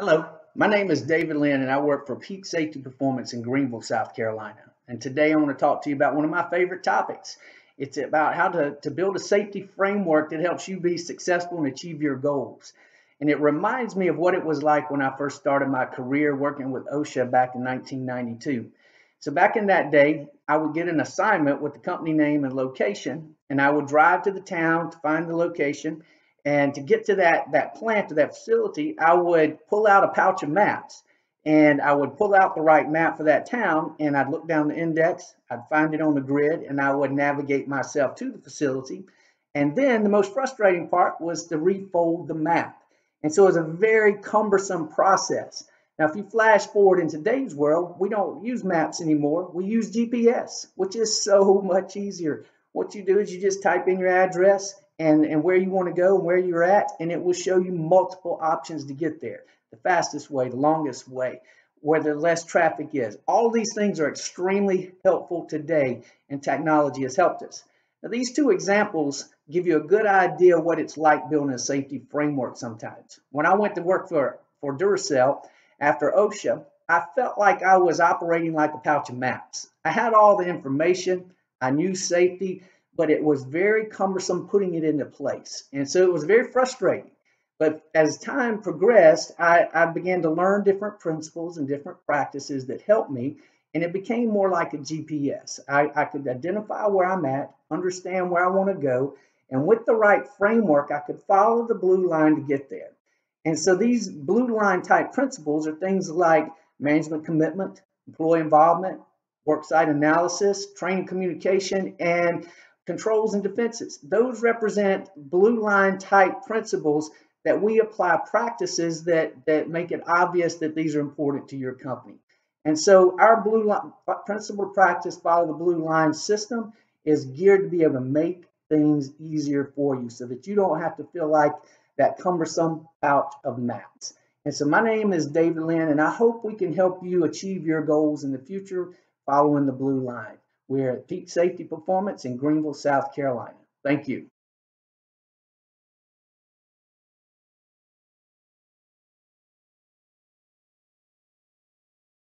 Hello, my name is David Lynn and I work for Peak Safety Performance in Greenville, South Carolina. And today I want to talk to you about one of my favorite topics. It's about how to, to build a safety framework that helps you be successful and achieve your goals. And it reminds me of what it was like when I first started my career working with OSHA back in 1992. So back in that day, I would get an assignment with the company name and location, and I would drive to the town to find the location and to get to that, that plant or that facility, I would pull out a pouch of maps and I would pull out the right map for that town and I'd look down the index, I'd find it on the grid, and I would navigate myself to the facility. And then the most frustrating part was to refold the map. And so it was a very cumbersome process. Now, if you flash forward in today's world, we don't use maps anymore. We use GPS, which is so much easier. What you do is you just type in your address and, and where you want to go and where you're at, and it will show you multiple options to get there. The fastest way, the longest way, where the less traffic is. All these things are extremely helpful today, and technology has helped us. Now, these two examples give you a good idea what it's like building a safety framework sometimes. When I went to work for, for Duracell after OSHA, I felt like I was operating like a pouch of maps. I had all the information, I knew safety, but it was very cumbersome putting it into place. And so it was very frustrating. But as time progressed, I, I, began to learn different principles and different practices that helped me. And it became more like a GPS. I, I could identify where I'm at, understand where I want to go, and with the right framework, I could follow the blue line to get there. And so these blue line type principles are things like management commitment, employee involvement, worksite analysis, training communication, and controls and defenses. Those represent blue line type principles that we apply practices that, that make it obvious that these are important to your company. And so our blue line principle practice, follow the blue line system is geared to be able to make things easier for you so that you don't have to feel like that cumbersome pouch of maps. And so my name is David Lynn, and I hope we can help you achieve your goals in the future following the blue line. We're at Peak Safety Performance in Greenville, South Carolina. Thank you.